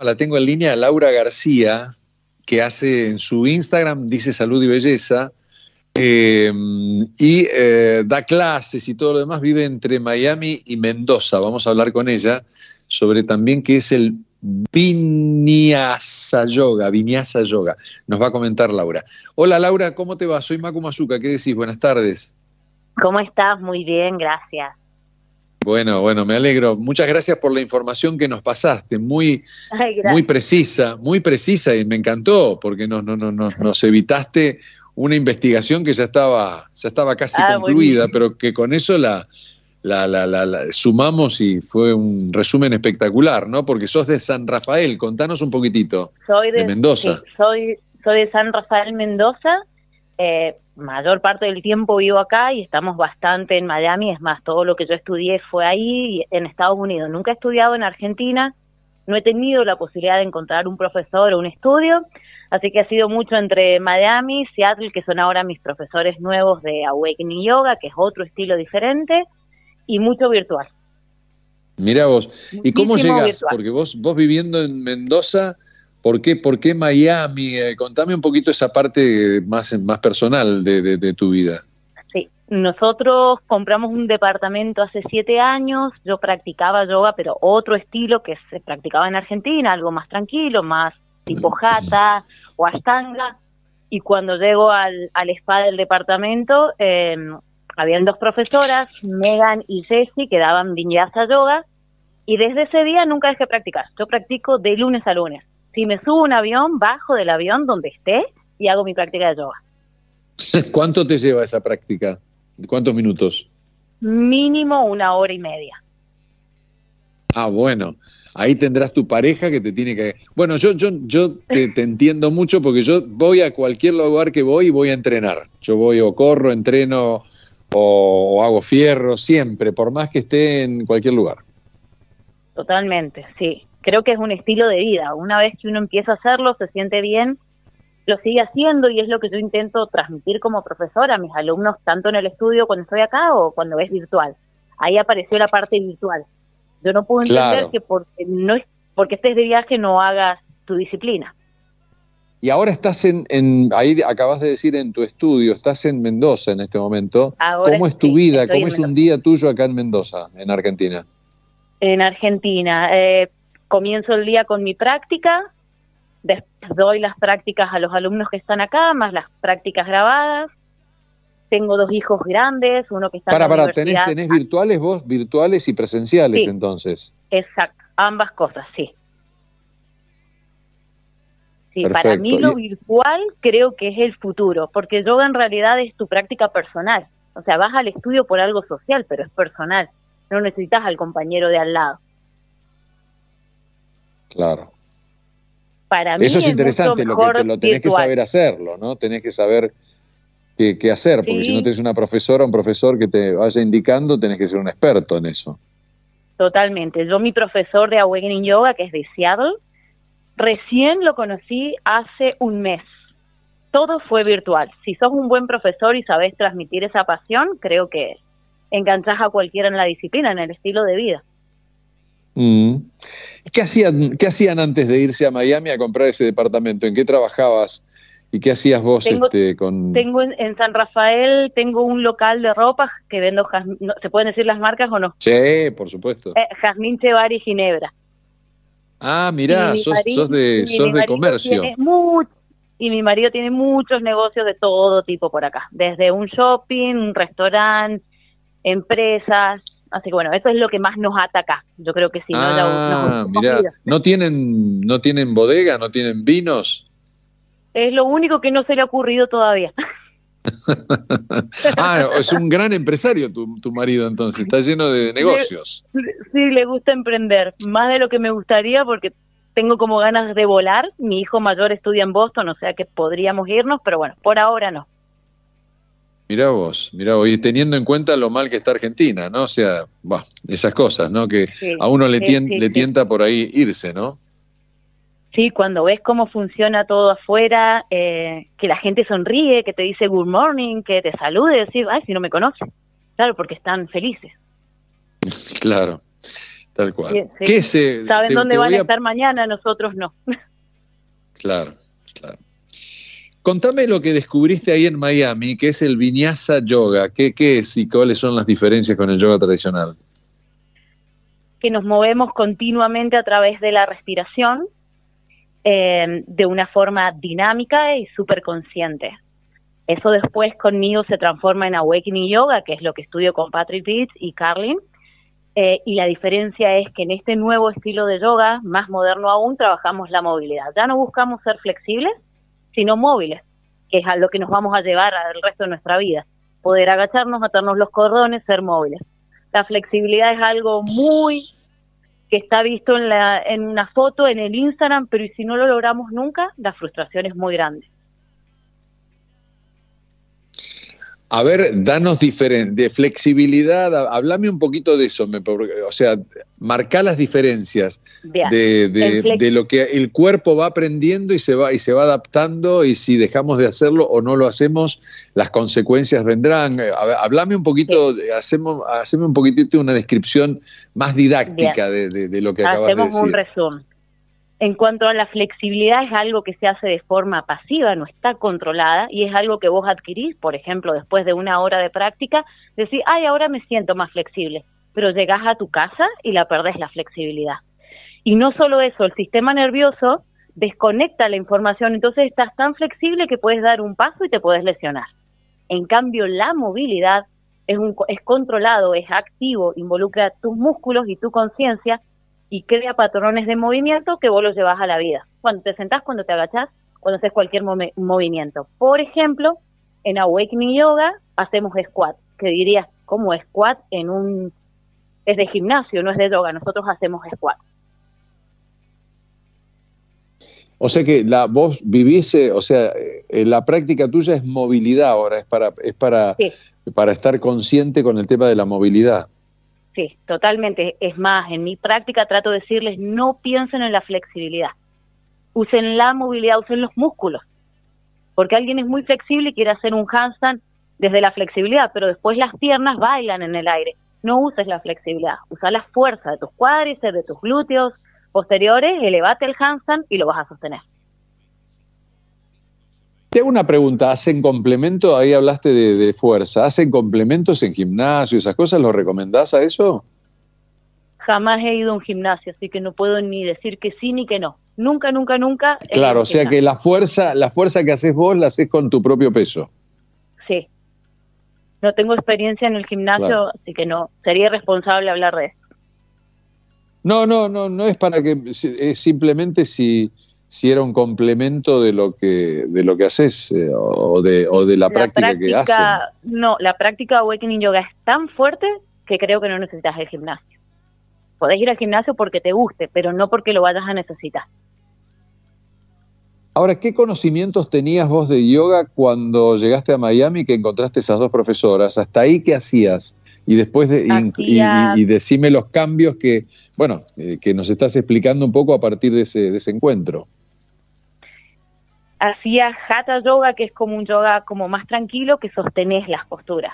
La tengo en línea Laura García, que hace en su Instagram, dice salud y belleza, eh, y eh, da clases y todo lo demás, vive entre Miami y Mendoza. Vamos a hablar con ella sobre también qué es el Vinyasa Yoga, Vinyasa Yoga. Nos va a comentar Laura. Hola Laura, ¿cómo te va? Soy Macu Mazuca, ¿qué decís? Buenas tardes. ¿Cómo estás? Muy bien, gracias. Bueno, bueno, me alegro. Muchas gracias por la información que nos pasaste, muy, muy precisa, muy precisa y me encantó porque nos, nos evitaste una investigación que ya estaba, ya estaba casi ah, concluida, pero que con eso la, la, la, sumamos y fue un resumen espectacular, ¿no? Porque sos de San Rafael, contanos un poquitito. Soy de, Mendoza. soy, soy de San Rafael, Mendoza. Eh, mayor parte del tiempo vivo acá y estamos bastante en Miami, es más, todo lo que yo estudié fue ahí en Estados Unidos. Nunca he estudiado en Argentina, no he tenido la posibilidad de encontrar un profesor o un estudio, así que ha sido mucho entre Miami, Seattle, que son ahora mis profesores nuevos de Awakening Yoga, que es otro estilo diferente, y mucho virtual. Mira vos, ¿y cómo llegas? Porque vos, vos viviendo en Mendoza, ¿Por qué, por qué Miami? Eh, contame un poquito esa parte más, más personal de, tu vida. Sí, nosotros compramos un departamento hace siete años, yo practicaba yoga, pero otro estilo que se practicaba en Argentina, algo más tranquilo, más tipo jata o ashtanga, y cuando llego al, al spa del departamento, eh, habían dos profesoras, Megan y Jessie, que daban vinyasa yoga, y desde ese día nunca dejé practicar. Yo practico de lunes a lunes si me subo un avión, bajo del avión donde esté y hago mi práctica de yoga. ¿Cuánto te lleva esa práctica? ¿Cuántos minutos? Mínimo una hora y media. Ah, bueno. Ahí tendrás tu pareja que te tiene que... Bueno, yo, yo, yo te, entiendo mucho porque yo voy a cualquier lugar que voy y voy a entrenar. Yo voy o corro, entreno o hago fierro, siempre, por más que esté en cualquier lugar. Totalmente, sí creo que es un estilo de vida. Una vez que uno empieza a hacerlo, se siente bien, lo sigue haciendo y es lo que yo intento transmitir como profesora a mis alumnos, tanto en el estudio cuando estoy acá o cuando es virtual. Ahí apareció la parte virtual. Yo no puedo entender que porque, no es, porque estés de viaje no hagas tu disciplina. Y ahora estás en, en, ahí acabas de decir en tu estudio, estás en Mendoza en este momento. ¿Cómo es tu vida? ¿Cómo es un día tuyo acá en Mendoza, en Argentina? En Argentina, eh, comienzo el día con mi práctica, después doy las prácticas a los alumnos que están acá, más las prácticas grabadas. Tengo dos hijos grandes, uno que está para, en la para, ¿tenés, ¿tenés virtuales vos? Virtuales y presenciales entonces. Exacto, ambas cosas, sí. Sí, para mí lo virtual creo que es el futuro, porque yoga en realidad es tu práctica personal. O sea, vas al estudio por algo social, pero es personal. No necesitas al compañero de al lado. Claro. Para mí Eso es, interesante, lo que lo tenés que saber hacerlo, ¿no? Tenés que saber qué, hacer, porque si no tenés una profesora, un profesor que te vaya indicando, tenés que ser un experto en eso. Totalmente. Yo mi profesor de Awakening Yoga, que es de Seattle, recién lo conocí hace un mes. Todo fue virtual. Si sos un buen profesor y sabes transmitir esa pasión, creo que enganchás a cualquiera en la disciplina, en el estilo de vida. Mm. ¿Qué, hacían, ¿Qué hacían antes de irse a Miami a comprar ese departamento? ¿En qué trabajabas? ¿Y qué hacías vos tengo, este, con...? Tengo en, San Rafael, tengo un local de ropa que vendo, ¿se pueden decir las marcas o no? Sí, por supuesto. Eh, Jazmín Chevar y Ginebra. Ah, mirá, sos, de, sos de comercio. y mi marido tiene muchos negocios de todo tipo por acá, desde un shopping, un restaurante, empresas, Así que bueno, eso es lo que más nos ataca. Yo creo que si no, ah, ¿no tienen, ¿no tienen bodega, no tienen vinos? Es lo único que no se le ha ocurrido todavía. ah, es un gran empresario tu, tu marido entonces, está lleno de negocios. sí, le gusta emprender, más de lo que me gustaría porque tengo como ganas de volar. Mi hijo mayor estudia en Boston, o sea que podríamos irnos, pero bueno, por ahora no. Mirá vos, mirá vos, y teniendo en cuenta lo mal que está Argentina, ¿no? O sea, esas cosas, ¿no? Que a uno le, le tienta por ahí irse, ¿no? Sí, cuando ves cómo funciona todo afuera, eh, que la gente sonríe, que te dice good morning, que te salude, decir, ay, si no me conoce. Claro, porque están felices. Claro. Tal cual. ¿Qué se, Saben dónde van a estar mañana, nosotros no. Claro, claro. Contame lo que descubriste ahí en Miami, que es el Vinyasa Yoga. ¿Qué, ¿Qué, es y cuáles son las diferencias con el yoga tradicional? Que nos movemos continuamente a través de la respiración eh, de una forma dinámica y súper consciente. Eso después conmigo se transforma en Awakening Yoga, que es lo que estudio con Patrick Beats y Carlin. Eh, y la diferencia es que en este nuevo estilo de yoga, más moderno aún, trabajamos la movilidad. Ya no buscamos ser flexibles, sino móviles, que es a lo que nos vamos a llevar al resto de nuestra vida. Poder agacharnos, atarnos los cordones, ser móviles. La flexibilidad es algo muy que está visto en, la, en una foto en el Instagram, pero si no lo logramos nunca, la frustración es muy grande. A ver, danos de flexibilidad, hablame un poquito de eso, o sea, marca las diferencias de, lo que el cuerpo va aprendiendo y se va, y se va adaptando y si dejamos de hacerlo o no lo hacemos, las consecuencias vendrán. Eh, hablame un poquito, hacemos, haceme un poquitito una descripción más didáctica de, lo que acabas de decir. Hacemos un resumen. En cuanto a la flexibilidad, es algo que se hace de forma pasiva, no está controlada y es algo que vos adquirís, por ejemplo, después de una hora de práctica, decís, ay, ahora me siento más flexible, pero llegás a tu casa y la perdés la flexibilidad. Y no solo eso, el sistema nervioso desconecta la información, entonces estás tan flexible que puedes dar un paso y te puedes lesionar. En cambio, la movilidad es, un, es controlado, es activo, involucra tus músculos y tu conciencia y crea patrones de movimiento que vos los llevas a la vida. Cuando te sentás, cuando te agachás, cuando haces cualquier movimiento. Por ejemplo, en Awakening Yoga hacemos squat, que dirías como squat en un... es de gimnasio, no es de yoga, nosotros hacemos squat. O sea que la, vos vivís, o sea, eh, la práctica tuya es movilidad ahora, es para, es para, para estar consciente con el tema de la movilidad. Sí, totalmente. Es más, en mi práctica trato de decirles, no piensen en la flexibilidad. Usen la movilidad, usen los músculos. Porque alguien es muy flexible y quiere hacer un handstand desde la flexibilidad, pero después las piernas bailan en el aire. No uses la flexibilidad, usa la fuerza de tus cuádriceps, de tus glúteos posteriores, elevate el handstand y lo vas a sostener. Te hago una pregunta, ¿hacen complemento? Ahí hablaste de, fuerza. ¿Hacen complementos en gimnasio, esas cosas? ¿Lo recomendás a eso? Jamás he ido a un gimnasio, así que no puedo ni decir que sí ni que no. Nunca, nunca, nunca. Claro, o sea que la fuerza, la fuerza que haces vos la haces con tu propio peso. Sí. No tengo experiencia en el gimnasio, así que no, sería irresponsable hablar de eso. No, no, no, no es para que, es simplemente si, si era un complemento de lo que de lo que haces eh, o, de, o de la, práctica, que haces. No, la práctica Awakening Yoga es tan fuerte que creo que no necesitas el gimnasio. Podés ir al gimnasio porque te guste, pero no porque lo vayas a necesitar. Ahora, ¿qué conocimientos tenías vos de yoga cuando llegaste a Miami que encontraste esas dos profesoras? ¿Hasta ahí qué hacías? Y después de, y, decime los cambios que, bueno, eh, que nos estás explicando un poco a partir de ese, de ese encuentro hacía hatha yoga, que es como un yoga como más tranquilo, que sostenés las posturas.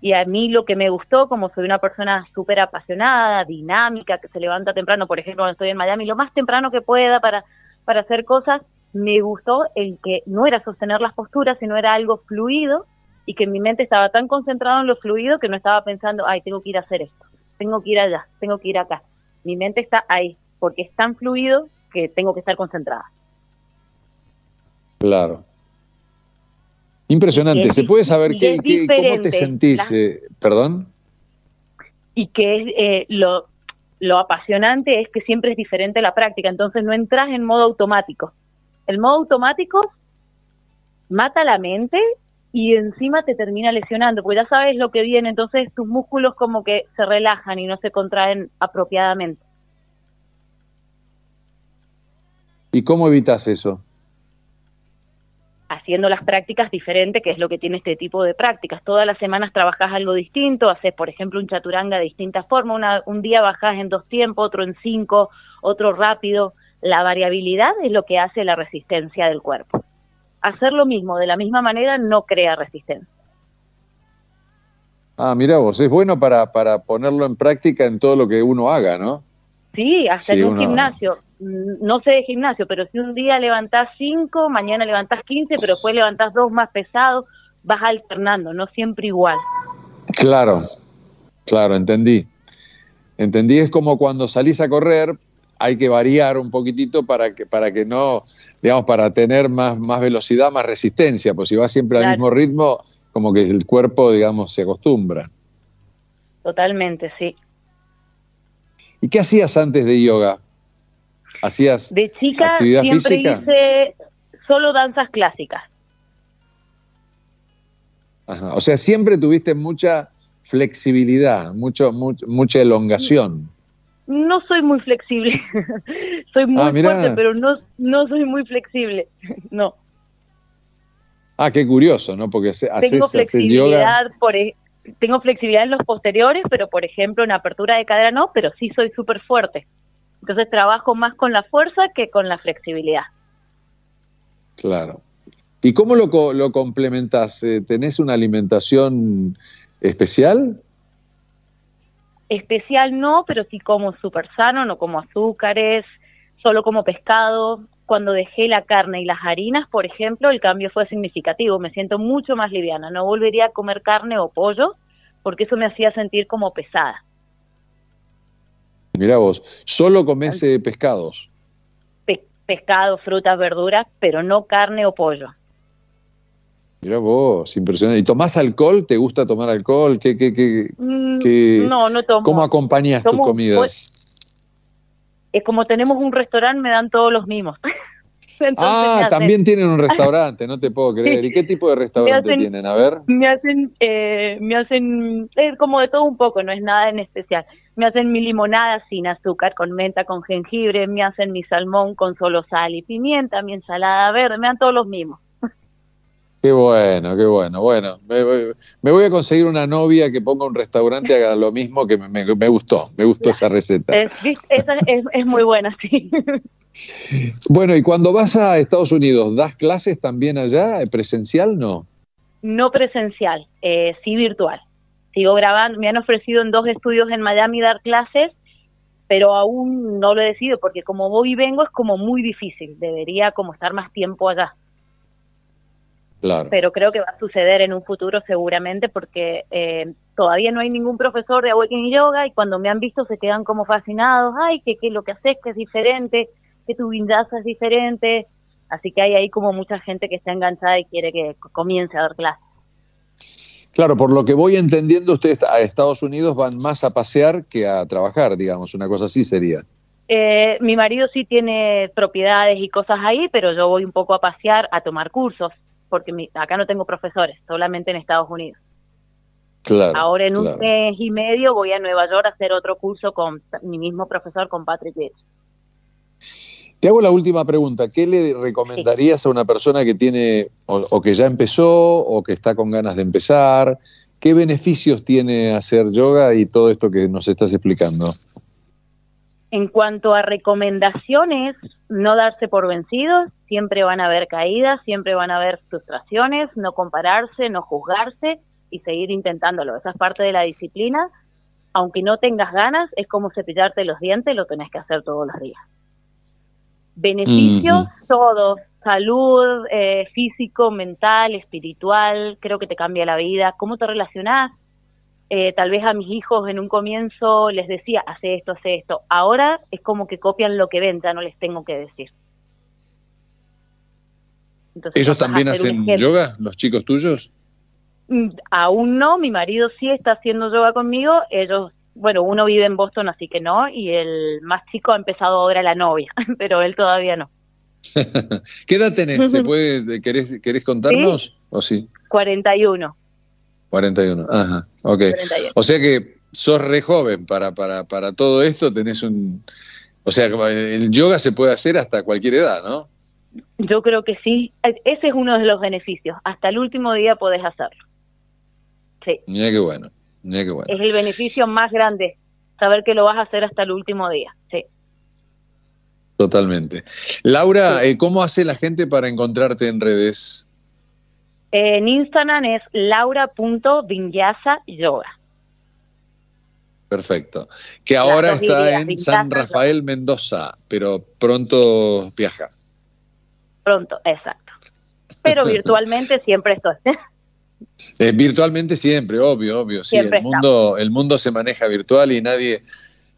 Y a mí lo que me gustó, como soy una persona súper apasionada, dinámica, que se levanta temprano, por ejemplo, cuando estoy en Miami, lo más temprano que pueda para, para hacer cosas, me gustó el que no era sostener las posturas, sino era algo fluido y que mi mente estaba tan concentrada en lo fluido que no estaba pensando, ay, tengo que ir a hacer esto, tengo que ir allá, tengo que ir acá. Mi mente está ahí, porque es tan fluido que tengo que estar concentrada. Claro. Impresionante. ¿Se puede saber qué, cómo te sentís? Eh, ¿Perdón? Y que es eh, lo, lo apasionante es que siempre es diferente la práctica, entonces no entras en modo automático. El modo automático mata la mente y encima te termina lesionando, porque ya sabes lo que viene, entonces tus músculos como que se relajan y no se contraen apropiadamente. ¿Y cómo evitas eso? Haciendo las prácticas diferentes, que es lo que tiene este tipo de prácticas. Todas las semanas trabajas algo distinto, haces, por ejemplo, un chaturanga de distintas formas, un día bajas en dos tiempos, otro en cinco, otro rápido. La variabilidad es lo que hace la resistencia del cuerpo. Hacer lo mismo de la misma manera no crea resistencia. Ah, mira vos, es bueno para, para ponerlo en práctica en todo lo que uno haga, ¿no? Sí, hasta en un gimnasio. Mm, no sé de gimnasio, pero si un día levantás cinco, mañana levantás quince, pero después levantás dos más pesados, vas alternando, no siempre igual. Claro, claro, entendí. Entendí, es como cuando salís a correr, hay que variar un poquitito para que, para que no, digamos, para tener más, más velocidad, más resistencia, pues si vas siempre al mismo ritmo, como que el cuerpo, digamos, se acostumbra. Totalmente, sí. ¿Y qué hacías antes de yoga? ¿Hacías de chica siempre hice solo danzas clásicas. O sea, siempre tuviste mucha flexibilidad, mucho, mucha elongación. No soy muy flexible. soy muy ah, fuerte, pero no, no soy muy flexible. no. Ah, qué curioso, ¿no? Porque haces, tengo flexibilidad por e, tengo flexibilidad en los posteriores, pero por ejemplo en apertura de cadera no, pero sí soy súper fuerte. Entonces trabajo más con la fuerza que con la flexibilidad. Claro. ¿Y cómo lo, lo complementas? Eh, ¿Tenés una alimentación especial? Especial no, pero sí como súper sano, no como azúcares, solo como pescado. Cuando dejé la carne y las harinas, por ejemplo, el cambio fue significativo. Me siento mucho más liviana. No volvería a comer carne o pollo porque eso me hacía sentir como pesada. Mira vos, solo comes eh, pescados. pescado, frutas, verduras, pero no carne o pollo. Mira vos, impresionante. ¿Y tomás alcohol? ¿Te gusta tomar alcohol? ¿Qué, qué, qué, mm, no, no tomo. ¿Cómo acompañas tus comidas? Pues, es como tenemos un restaurante, me dan todos los mimos. ah, también tienen un restaurante, no te puedo creer. ¿Y qué tipo de restaurante tienen? A ver. Me hacen, eh, me hacen, es como de todo un poco, no es nada en especial. Me hacen mi limonada sin azúcar, con menta, con jengibre, me hacen mi salmón con solo sal y pimienta, mi ensalada verde, me dan todos los mimos. Qué bueno, qué bueno. Bueno, me, voy a conseguir una novia que ponga un restaurante y haga lo mismo que me, gustó, me gustó esa receta. esa es, muy buena, sí. Bueno, y cuando vas a Estados Unidos, ¿das clases también allá, presencial no? No presencial, eh, sí virtual. Sigo grabando, me han ofrecido en dos estudios en Miami dar clases, pero aún no lo he decidido porque como voy y vengo es como muy difícil, debería como estar más tiempo allá. Pero creo que va a suceder en un futuro seguramente porque eh, todavía no hay ningún profesor de Awakening Yoga y cuando me han visto se quedan como fascinados, ay, que, que lo que haces que es diferente, que tu vinyasa es diferente, así que hay ahí como mucha gente que está enganchada y quiere que comience a dar clases. Claro, por lo que voy entendiendo, ustedes a Estados Unidos van más a pasear que a trabajar, digamos, una cosa así sería. Eh, mi marido sí tiene propiedades y cosas ahí, pero yo voy un poco a pasear, a tomar cursos porque acá no tengo profesores, solamente en Estados Unidos. Claro, Ahora en un mes y medio voy a Nueva York a hacer otro curso con mi mismo profesor, con Patrick Beach. Te hago la última pregunta. ¿Qué le recomendarías a una persona que tiene o, que ya empezó o que está con ganas de empezar? ¿Qué beneficios tiene hacer yoga y todo esto que nos estás explicando? En cuanto a recomendaciones, no darse por vencidos, siempre van a haber caídas, siempre van a haber frustraciones, no compararse, no juzgarse y seguir intentándolo. Esa es parte de la disciplina. Aunque no tengas ganas, es como cepillarte los dientes, lo tenés que hacer todos los días. Beneficios, todos, salud, eh, físico, mental, espiritual, creo que te cambia la vida, cómo te relacionás, eh, tal vez a mis hijos en un comienzo les decía, hace esto, hace esto. Ahora es como que copian lo que ven, ya no les tengo que decir. ¿Ellos también hacen yoga, los chicos tuyos? Mm, aún no, mi marido sí está haciendo yoga conmigo. Ellos, bueno, uno vive en Boston, así que no, y el más chico ha empezado ahora la novia, pero él todavía no. ¿Qué edad tenés? ¿Se puede, querés, querés contarnos? ¿O sí? 41. 41, ajá, ok. O sea que sos re joven para, para, para todo esto, tenés un... O sea, el yoga se puede hacer hasta cualquier edad, ¿no? Yo creo que sí. Ese es uno de los beneficios. Hasta el último día podés hacerlo. Sí. Mira qué bueno. Mira qué bueno. Es el beneficio más grande, saber que lo vas a hacer hasta el último día. Sí. Totalmente. Laura, eh, ¿cómo hace la gente para encontrarte en redes? En Instagram es laura.vinyasa yoga. Perfecto. Que ahora está en San Rafael, Mendoza, pero pronto viaja. Pronto, exacto. Pero virtualmente siempre estoy. Eh, virtualmente siempre, obvio, obvio. Sí, el mundo, el mundo se maneja virtual y nadie,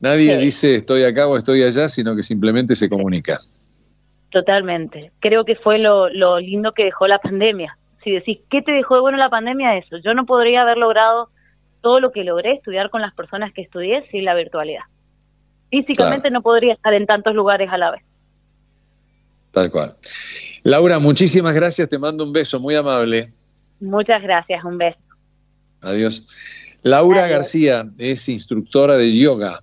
nadie dice estoy acá o estoy allá, sino que simplemente se comunica. Totalmente. Creo que fue lo, lo lindo que dejó la pandemia. Si decís, ¿qué te dejó de bueno la pandemia? Eso. Yo no podría haber logrado todo lo que logré estudiar con las personas que estudié sin la virtualidad. Físicamente no podría estar en tantos lugares a la vez. Tal cual. Laura, muchísimas gracias, te mando un beso, muy amable. Muchas gracias, un beso. Adiós. Laura García es instructora de yoga,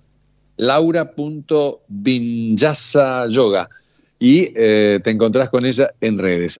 laura.vinyasa yoga, y eh, te encontrás con ella en redes.